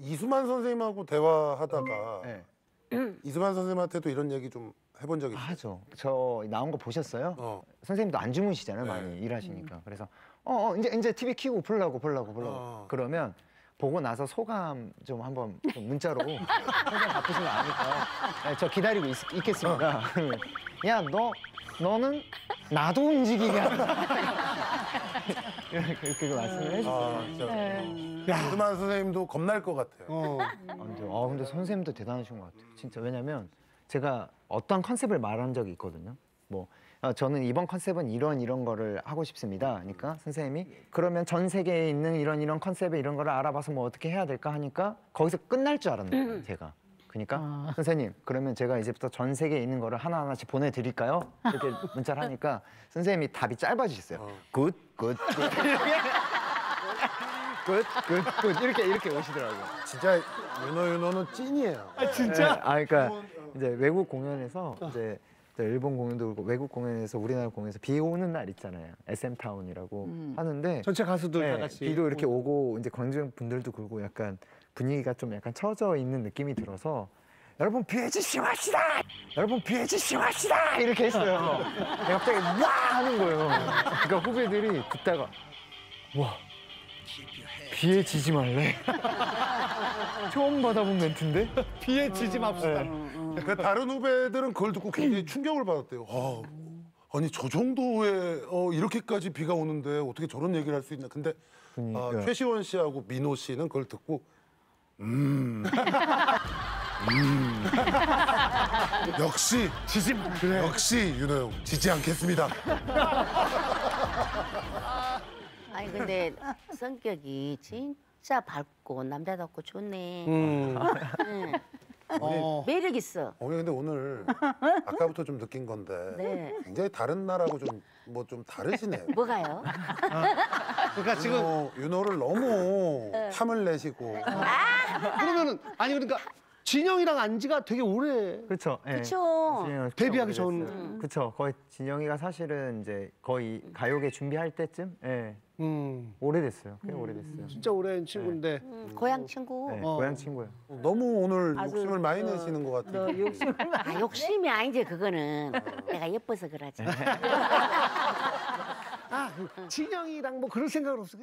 이수만 선생님하고 대화하다가 네. 이수만 선생님한테도 이런 얘기 좀 해본 적 있어요? 하죠. 저 나온 거 보셨어요? 어. 선생님도 안 주무시잖아요, 네. 많이 일하시니까. 그래서 어, 어 이제 이제 TV 켜고 보려고 보려고 보려고. 어. 그러면 보고 나서 소감 좀 한번 좀 문자로 선생님 바쁘신 거 아니까 네, 저 기다리고 있, 있겠습니다. 그러면 야너 너는 나도 움직이게 한다. 이렇게, 이렇게 말씀을 해주세요. 아, 진짜. 네. 이수만 선생님도 겁날 것 같아요. 어. 아, 근데, 아, 근데 선생님도 대단하신 것 같아요. 진짜 왜냐면 제가 어떤 컨셉을 말한 적이 있거든요. 뭐 아, 저는 이번 컨셉은 이런 이런 거를 하고 싶습니다. 하니까 선생님이 그러면 전 세계에 있는 이런 이런 컨셉에 이런 거를 알아봐서 뭐 어떻게 해야 될까 하니까 거기서 끝날 줄 알았는 거예요. 제가. 그러니까 선생님 그러면 제가 이제부터 전 세계에 있는 거를 하나 하나씩 보내드릴까요? 이렇게 문자를 하니까 선생님이 답이 짧아지셨어요. good, good, good. good, good, good 이렇게 이렇게 오시더라고요. 진짜 윤호 윤호는 찐이에요. 진짜? 아 그러니까 이제 외국 공연에서 이제 또 일본 공연도 그렇고 외국 공연에서 우리나라 공연에서 비 오는 날 있잖아요. SMTOWN이라고 하는데 전체 가수들 네, 다 같이. 비도 이렇게 오고 이제 관중 분들도 그러고 약간 분위기가 좀 약간 처져 있는 느낌이 들어서 여러분 비에 집중합시다. 여러분 비에 집중합시다. 이렇게 했어요. 갑자기 와 하는 거예요. 그러니까 후배들이 듣다가 와 비에 지지 말래. 처음 받아본 멘트인데? 비에 지지 맙시다. 그 다른 후배들은 그걸 듣고 굉장히 충격을 받았대요. 아, 아니 저 정도의 어, 이렇게까지 비가 오는데 어떻게 저런 얘기를 할 수 있나? 근데 아, 그러니까. 최시원 씨하고 민호 씨는 그걸 듣고 음, 음, 역시 지지 그래. 역시 윤호 형 지지 않겠습니다. 아니 근데 성격이 진짜 밝고 남자답고 좋네. 음. 응. 어. 매력 있어. 어머니 근데 오늘 아까부터 좀 느낀 건데 네. 굉장히 다른 날하고 좀 뭐 좀 다르시네요. 뭐가요? 그러니까 지금 윤호, 윤호를 너무 탐을 내시고 그러면은 아니 그러니까 진영이랑 안지가 되게 오래 그렇죠. 예. 그쵸. 진영이가 데뷔하기 진짜 전- 오래됐어요. 그쵸. 거의 진영이가 사실은 이제 거의 가요계 준비할 때쯤 예. 음. 오래됐어요. 꽤 오래됐어요. 진짜 오랜 친구인데 음, 고향 친구. 네, 어. 고향 친구예요. 너무 오늘 아주, 욕심을 많이 어, 내시는 것 같아요. 너 욕심을 많이 아 욕심이 아니지 그거는. 내가 예뻐서 그러지. 아 진영이랑 뭐 그럴 생각은 없어.